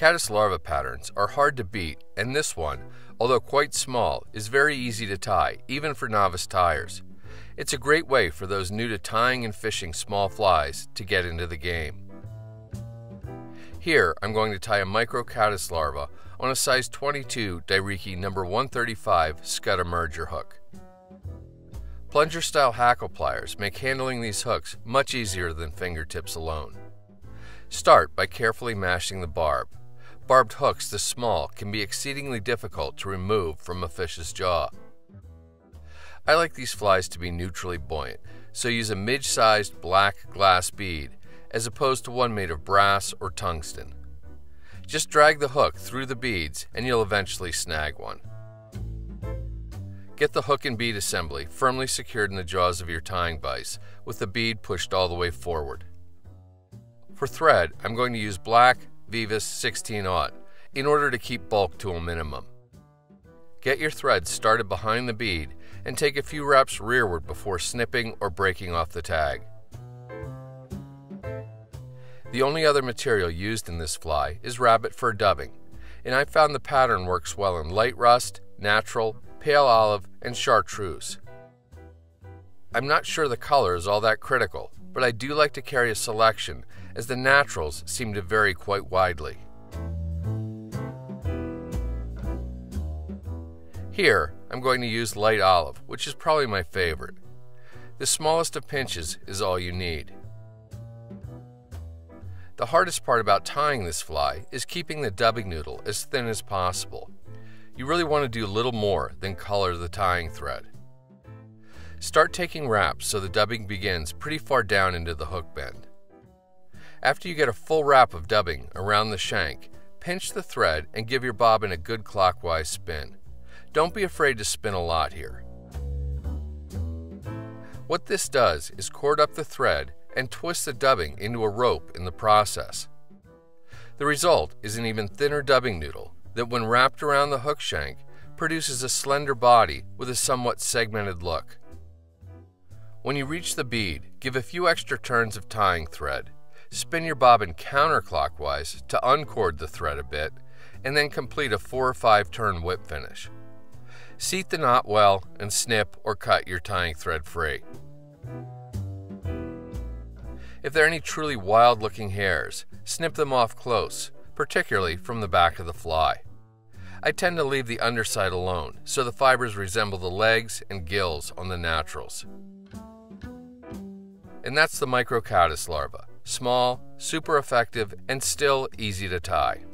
Caddis larva patterns are hard to beat, and this one, although quite small, is very easy to tie, even for novice tiers. It's a great way for those new to tying and fishing small flies to get into the game. Here, I'm going to tie a micro caddis larva on a size 22 Dai-Riki number 135 scud emerger hook. Plunger style hackle pliers make handling these hooks much easier than fingertips alone. Start by carefully mashing the barb. Barbed hooks this small can be exceedingly difficult to remove from a fish's jaw. I like these flies to be neutrally buoyant, so use a mid-sized black glass bead as opposed to one made of brass or tungsten. Just drag the hook through the beads and you'll eventually snag one. Get the hook and bead assembly firmly secured in the jaws of your tying vise with the bead pushed all the way forward. For thread, I'm going to use black Veevus 16 aught in order to keep bulk to a minimum. Get your thread started behind the bead and take a few wraps rearward before snipping or breaking off the tag. The only other material used in this fly is rabbit fur dubbing, and I found the pattern works well in light rust, natural, pale olive, and chartreuse. I'm not sure the color is all that critical, but I do like to carry a selection as the naturals seem to vary quite widely. Here, I'm going to use light olive, which is probably my favorite. The smallest of pinches is all you need. The hardest part about tying this fly is keeping the dubbing noodle as thin as possible. You really want to do little more than color the tying thread. Start taking wraps so the dubbing begins pretty far down into the hook bend. After you get a full wrap of dubbing around the shank, pinch the thread and give your bobbin a good clockwise spin. Don't be afraid to spin a lot here. What this does is cord up the thread and twist the dubbing into a rope in the process. The result is an even thinner dubbing noodle that, when wrapped around the hook shank, produces a slender body with a somewhat segmented look. When you reach the bead, give a few extra turns of tying thread. Spin your bobbin counterclockwise to uncord the thread a bit, and then complete a four or five turn whip finish. Seat the knot well and snip or cut your tying thread free. If there are any truly wild looking hairs, snip them off close, particularly from the back of the fly. I tend to leave the underside alone so the fibers resemble the legs and gills on the naturals. And that's the microcaddis larva. Small, super effective, and still easy to tie.